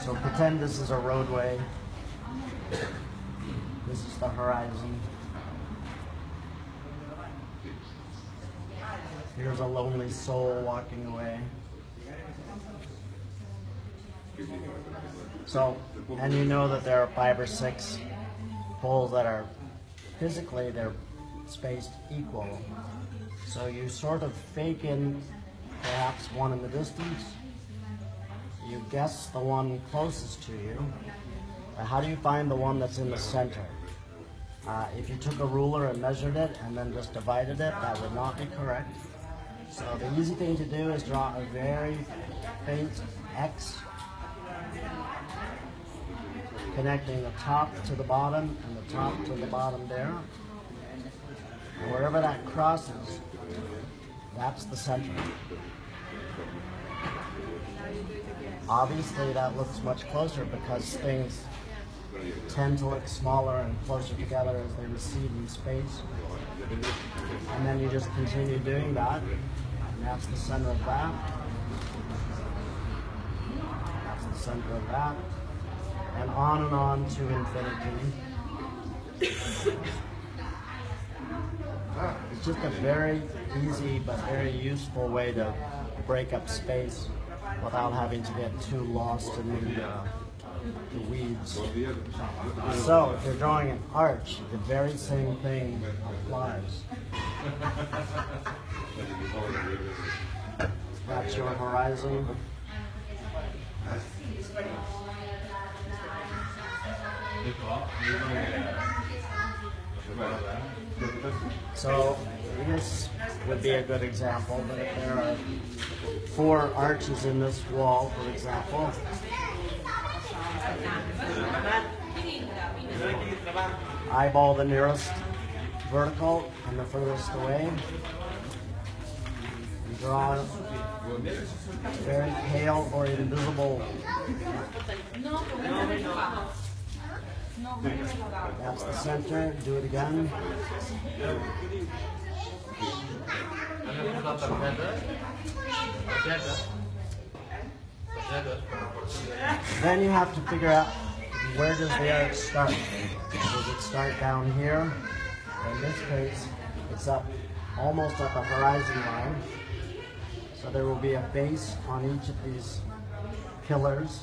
So pretend this is a roadway. This is the horizon. Here's a lonely soul walking away. So, and you know that there are five or six poles that are physically they're spaced equal. So you sort of fake in perhaps one in the distance. You guess the one closest to you. Uh, How do you find the one that's in the center? Uh, if you took a ruler and measured it and then just divided it, that would not be correct. So the easy thing to do is draw a very faint X connecting the top to the bottom and the top to the bottom there. Wherever that crosses, that's the center. Obviously that looks much closer because things tend to look smaller and closer together as they recede in space. And then you just continue doing that. And that's the center of that. That's the center of that. And on and on to infinity. It's just a very easy but very useful way to break up space without having to get too lost in the, uh, the weeds. So if you're drawing an arch, the very same thing applies. That's your horizon. So this would be a good example, but if there are four arches in this wall, for example, eyeball the nearest vertical and the furthest away. Draw a very pale or invisible. That's the center. Do it again. Then you have to figure out where does the arch start? Does it start down here? In this case, it's up almost at the horizon line. So there will be a base on each of these pillars.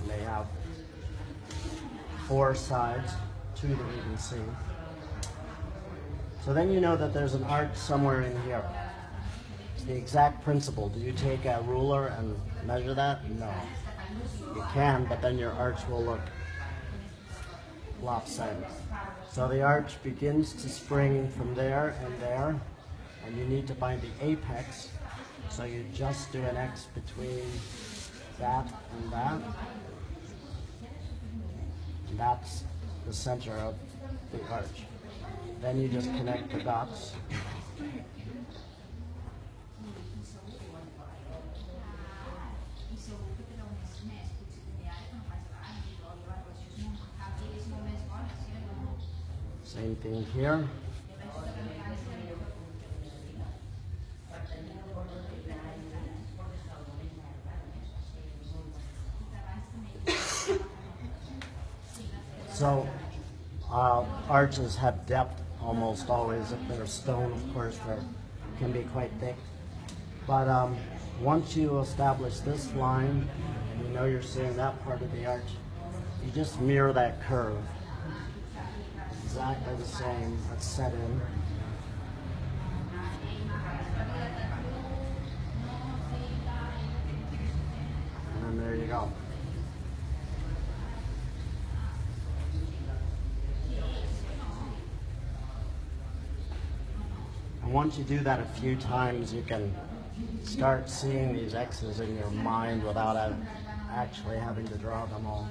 And they have four sides, that you can see. So then you know that there's an arch somewhere in here. The exact principle. Do you take a ruler and measure that? No. You can, but then your arch will look lopsided. So the arch begins to spring from there and there, and you need to find the apex. So you just do an X between that and that. That's the center of the arch. Then you just connect the dots. Same thing here. So uh, arches have depth almost always. If they're stone, of course, they can be quite thick. But um, once you establish this line, and you know you're seeing that part of the arch, you just mirror that curve. Exactly the same. That's set in. And once you do that a few times, you can start seeing these X's in your mind without actually having to draw them all.